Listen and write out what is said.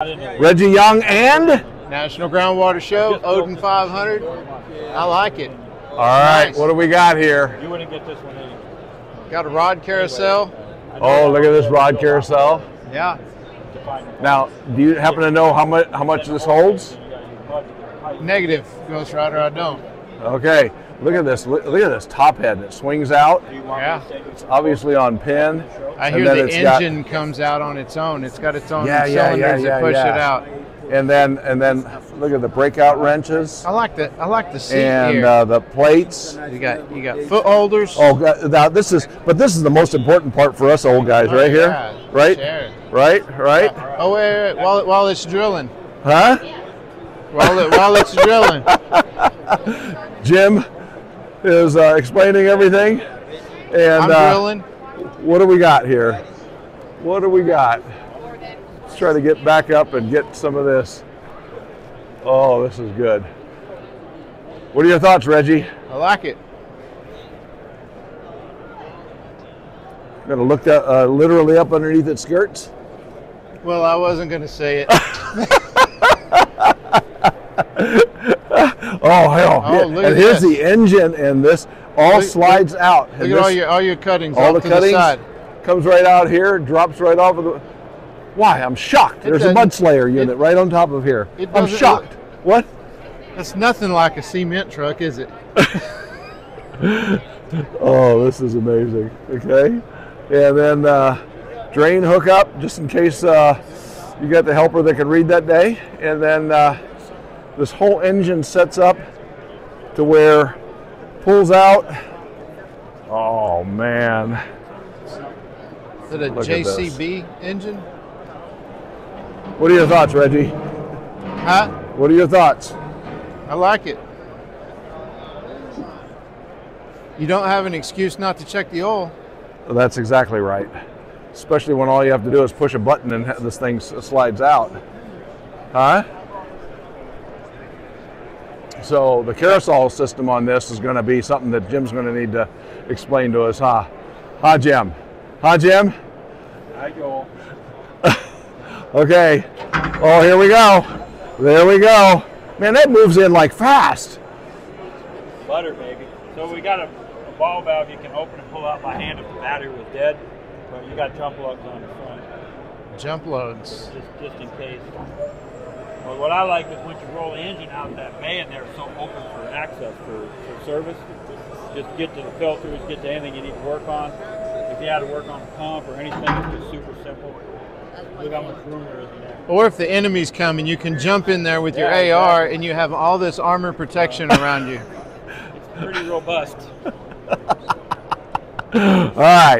Regi Young and National Groundwater Show, Odin 500. I like it. all right. Nice. What do we got here? You wouldn't get this one in. Got a rod carousel. Oh, look at this rod carousel. Yeah. Now, do you happen to know how much how much this holds? Negative, Ghost Rider. I don't. Okay, look at this. Look, look at this top head. It swings out. Yeah. It's obviously on pin. I hear the it's got- engine comes out on its own. It's got its own Yeah, yeah, cylinders yeah, yeah, that push yeah. it out. and then and then look at the breakout wrenches I like the I like the seat and here. uh, the plates. you got you got foot holders. Oh, now this is but this is the most important part for us old guys, right here, Yeah, right, sure. right, right, Oh wait, wait, wait, while while it's drilling, huh? While it while it's drilling. Jim is uh, explaining everything, and uh, what do we got here? What do we got? Let's try to get back up and get some of this. Oh, this is good. What are your thoughts, Regi? I like it. I'm Gonna look that uh, literally up underneath its skirts. Well, I wasn't gonna say it. Oh hell! Oh, Yeah. look and here's this. the engine, and this all Look- slides out. And Look at all your all your cuttings all the cuttings the comes right out here, drops right off of the. Why? I'm shocked. It There's a Mudslayer unit it- right on top of here. I'm shocked. What? That's nothing like a cement truck, is it? Oh, this is amazing. Okay, and then uh, drain hookup just in case uh, you got the helper that can read that day, and then uh, this whole engine sets up to where pulls out. Oh man. Is it a Look. JCB engine? What are your thoughts, Regi? Huh? What are your thoughts? I like it. You don't have an excuse not to check the oil. That's exactly right. Especially when all you have to do is push a button and this thing slides out. Huh? So the carousel system on this is going to be something that Jim's going to need to explain to us, huh? Huh, Jim? Hi, Jim? I go. Okay. Oh, here we go. There we go. Man, that moves in like fast. Butter, baby. So we got a, a ball valve you can open and pull out by hand if the battery was dead. But you got jump lugs on the front, Jump loads. just just in case. But what I like is once you roll the engine out, that bay in there is so open for access for, for service. Just get to the filters, get to anything you need to work on. If you had to work on a pump or anything, it's just super simple. Look how much room there is in there. Or if the enemy's coming, you can jump in there with your AR exactly. and you have all this armor protection around you. It's pretty robust. All right.